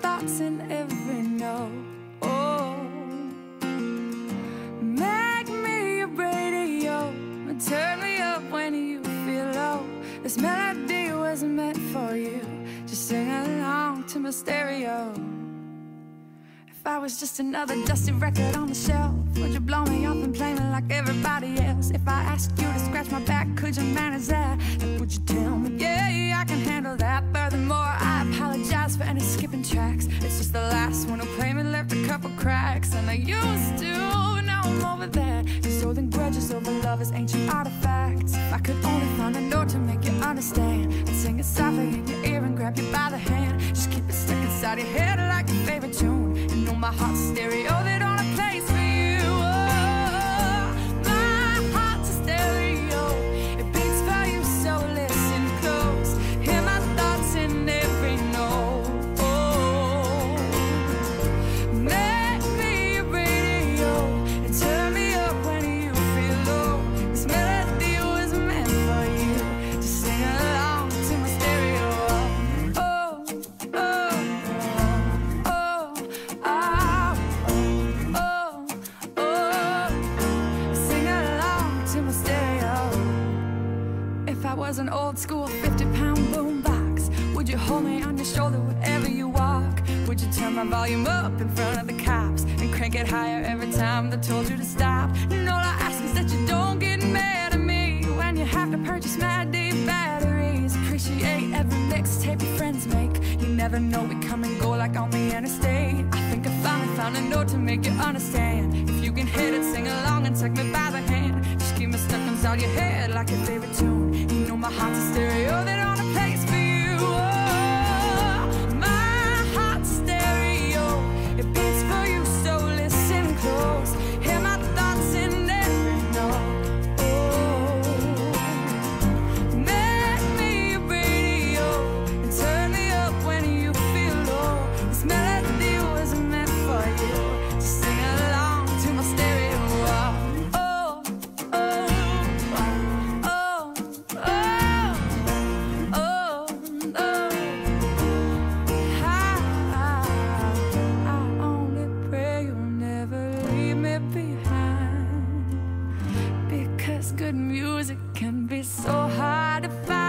thoughts in every note. Oh, make me your radio, turn me up when you feel low. This melody wasn't meant for you. Just sing along to my stereo. If I was just another dusty record on the shelf, would you blow me up and play me like everybody else? If I asked you to scratch my back, could you manage that? And would you tell me, tracks. It's just the last one who played me left a couple cracks, and I used to, now I'm over that. Cause holding grudges over love is ancient artifacts. If I could only find a note to make you understand, and sing it softly in your ear and grab you by the hand. Just keep it stuck inside your head like your favorite tune. You know my heart's a stereo that old school 50 pound boombox, would you hold me on your shoulder wherever you walk? Would you turn my volume up in front of the cops and crank it higher every time they told you to stop? And all I ask is that you don't get mad at me when you have to purchase Mad D batteries. Appreciate every mixtape your friends make. You never know we come and go like on the interstate. I think I finally found a note to make you understand. If you can hit it, sing along and take me by the hand. Just keep me stuck inside your head like your favorite tune. You know my good music can be so hard to find.